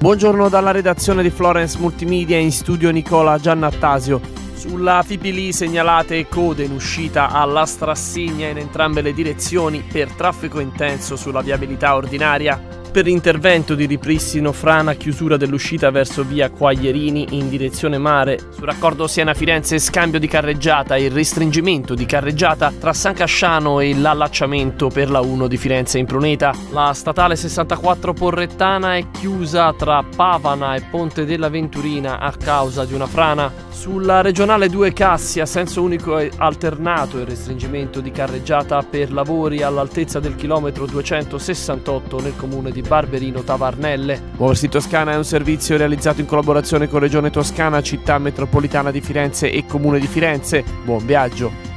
Buongiorno dalla redazione di Florence Multimedia in studio Nicola Giannattasio. Sulla Fipili segnalate code in uscita alla Strassegna in entrambe le direzioni per traffico intenso sulla viabilità ordinaria per intervento di ripristino frana chiusura dell'uscita verso via Quaglierini in direzione mare. Sul raccordo Siena-Firenze scambio di carreggiata e restringimento di carreggiata tra San Casciano e l'allacciamento per la 1 di Firenze in Pruneta. La statale 64 Porrettana è chiusa tra Pavana e Ponte della Venturina a causa di una frana. Sulla regionale 2 Cassia, senso unico alternato e restringimento di carreggiata per lavori all'altezza del chilometro 268 nel comune di Barberino Tavarnelle. Muoversi Toscana è un servizio realizzato in collaborazione con Regione Toscana, Città Metropolitana di Firenze e Comune di Firenze. Buon viaggio!